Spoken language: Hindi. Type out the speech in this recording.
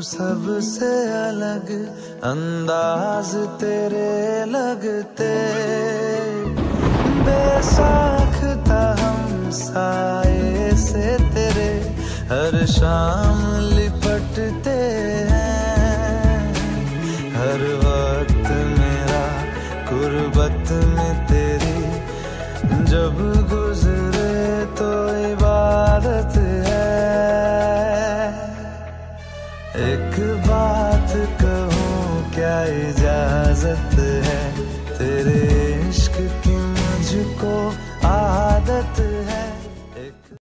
सबसे अलग अंदाज तेरे लगते। बेसाखता हम साए से तेरे, हर शाम लिपटते हैं। हर वक्त मेरा गुर्बत में बात कहूँ क्या इजाज़त है? तेरे इश्क की मुझको आदत है।